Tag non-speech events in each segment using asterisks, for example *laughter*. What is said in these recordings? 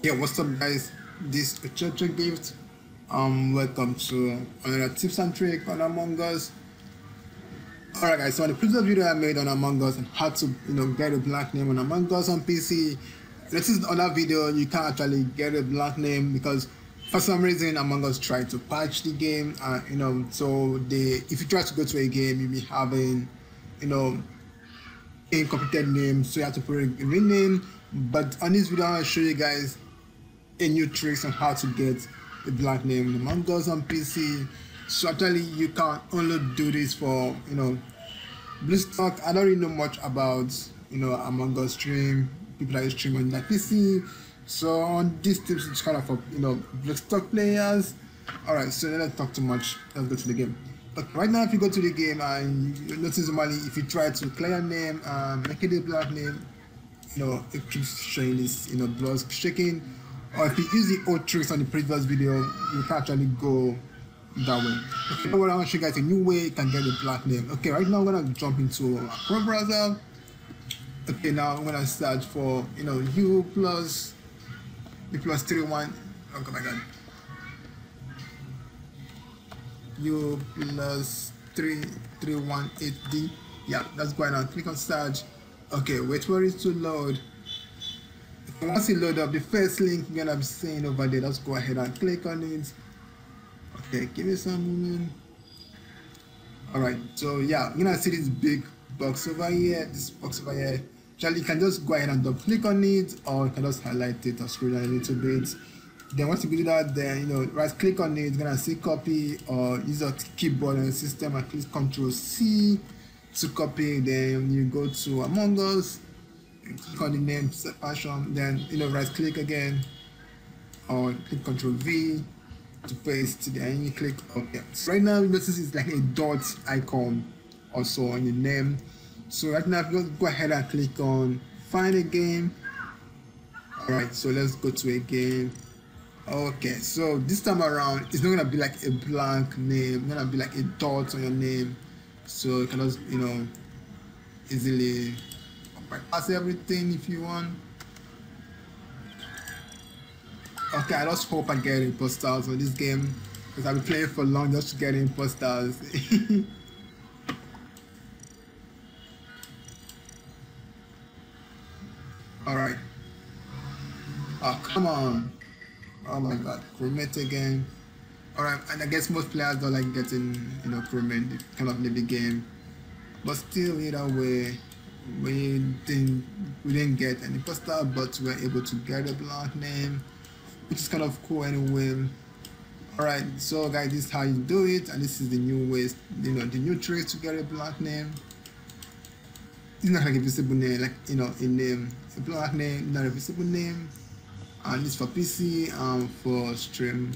Yeah, what's up guys? This is Church Gift. Um welcome to another tips and trick on Among Us. Alright guys, so in the previous video I made on Among Us and how to you know get a black name on Among Us on PC. This is another video you can't actually get a black name because for some reason Among Us tried to patch the game and you know so they if you try to go to a game you'll be having you know incompleted name so you have to put a real name. But on this video i'll show you guys a new tricks on how to get a black name in among us on pc so actually you can only do this for you know BlueStack i don't really know much about you know among us stream people that stream on like pc so on these tips it's kind of for you know BlueStack players. All right so let's talk too much. Let's go to the game but right now, if you go to the game and you notice normally if you try to clear a name and make it a black name, you know, it keeps showing this, you know, blood shaking. Or if you use the old tricks on the previous video, you can actually go that way. Okay, now what I want to show you guys a new way you can get a black name. Okay, right now I'm gonna jump into a Chrome browser. Okay, now I'm gonna search for you know U plus U plus three one. Oh my god. U plus 3318d yeah that's going on. Click on search. Okay wait for it to load. Once it load up the first link you're gonna be seeing over there let's go ahead and click on it. Okay give me some moment. All right so yeah you're gonna see this big box over here. This box over here. Actually you can just go ahead and double click on it or you can just highlight it or scroll down a little bit then once you do that then you know right click on it gonna say copy or use your keyboard the system and click control c to copy. Then you go to among us click on the name passion then you know right click again or click control v to paste. Then you click ok. Right now you notice it's like a dot icon also on the name. So right now you go ahead and click on find a game. All right so let's go to a game okay so this time around it's not gonna be like a blank name it's gonna be like a dot on your name. So you can just you know easily bypass everything if you want. Okay i just hope i get imposters on this game because i've been playing for long just to get imposters. *laughs* All right. Oh come on Oh my god, crewmate again. Alright, and I guess most players don't like getting, you know, crewmate, they kind of leave the game. But still, either way, we didn't, we didn't get any poster, but we were able to get a black name, which is kind of cool anyway. Alright, so guys, this is how you do it, and this is the new ways, you know, the new tricks to get a black name. It's not like a visible name, like, you know, a name, a black name, not a visible name and it's for PC and for stream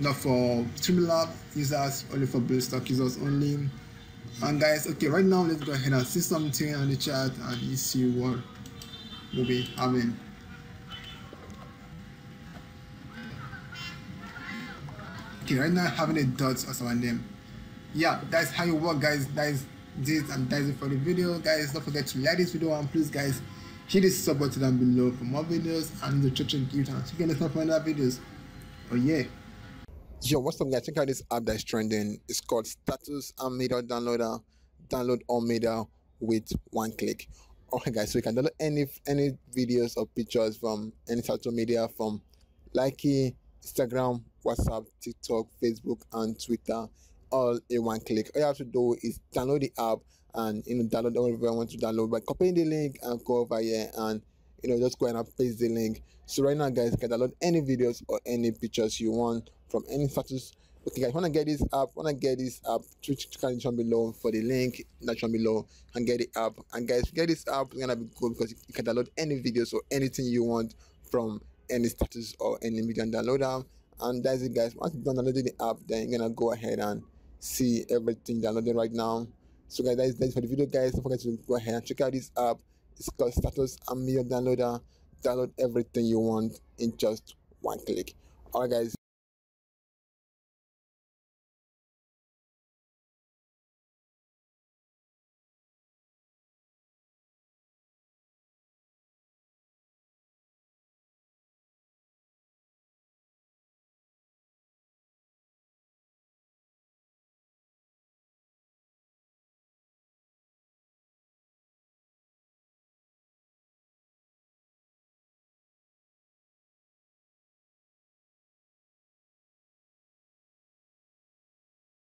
not for Streamlab users only for BlueStack users only. And guys okay right now let's go ahead and see something on the chat and you see what we'll be having. Okay right now having a dot as our name. Yeah that's how you work guys. That is this and that's it for the video. Guys don't forget to like this video and please guys hit the sub button down below for more videos and the church and gift and you can listen for other videos. Oh yeah. Yo, what's up guys? Check out this app that's trending. It's called Status and Media Downloader. Download all media with one click. Okay guys, so you can download any any videos or pictures from any social media from Likee, Instagram, WhatsApp, TikTok, Facebook, and Twitter all in one click. All you have to do is download the app and you know download whatever you want to download by copying the link and go over here and you know just go and paste the link. So right now guys you can download any videos or any pictures you want from any status. Okay guys, wanna get this app, wanna get this app, click down below for the link down below and get the app. And guys, get this app, it's gonna be cool because you can download any videos or anything you want from any status or any media downloader. And that's it guys. Once you download the app, then you're gonna go ahead and see everything downloaded right now. So guys, that is, that is for the video guys. Don't forget to go ahead and check out this app. It's called Status Media Downloader. Download everything you want in just one click. Alright guys.